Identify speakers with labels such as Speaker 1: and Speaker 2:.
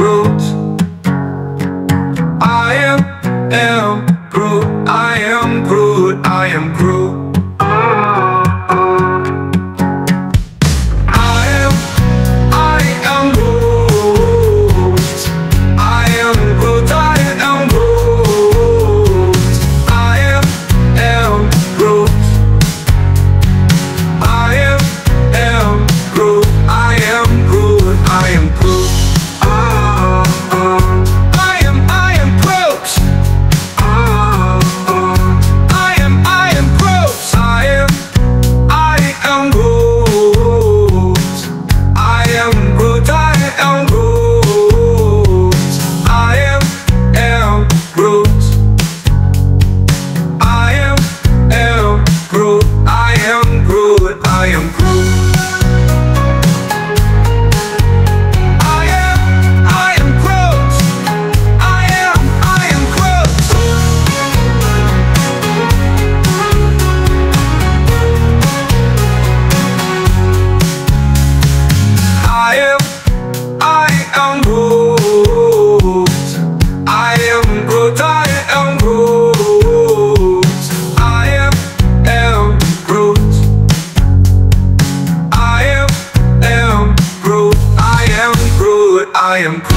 Speaker 1: Groot I am, am Groot I am Groot I am Groot I am